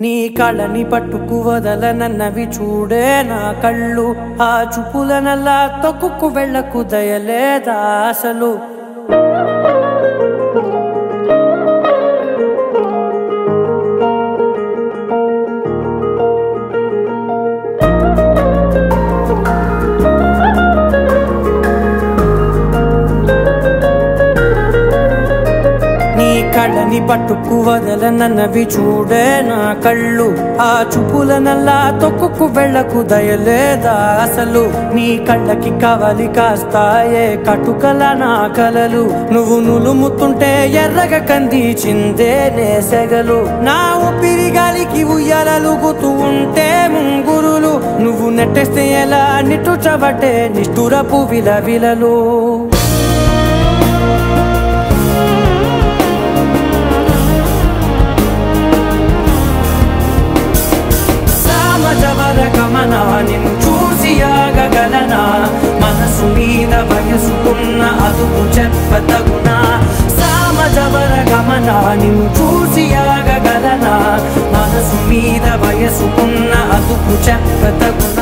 నీ కళని పట్టుకు వదలనన్నవి చూడే నా కళ్ళు. ఆ చూపులనల్లా తొక్కుకు వెళ్ళకు దయలేదా అసలు? కళ్ళని పట్టుకు వదలనన్నవి చూడే నా కళ్ళు. ఆ చూపులనల్లా తొక్కుకు వెళ్ళకు దయలేదా అసలు? నీ కళ్ళకి కవలి కాస్తాయే కటుకల నా కలలు. నువ్వు నులుముతుంటే ఎర్రగ కందిచిందే నేసెగలు నా ఊపిరి గాలికి ఉయ్యాలలుగుతూ ఉంటే ముంగురులు. నువ్వు నెట్టేస్తే ఎలా నిట్టుచబట్టే నిష్ఠురపు విలవిలలు గగననా నిన్ను చూసి ఆగగలనా మనసు మీద వయసుకున్న అదుపు చెప్పతగునా సామజవర గమనా? నిన్ను చూసి ఆగగలనా మనసు మీద వయసుకున్న అదుపు చెప్పతగునా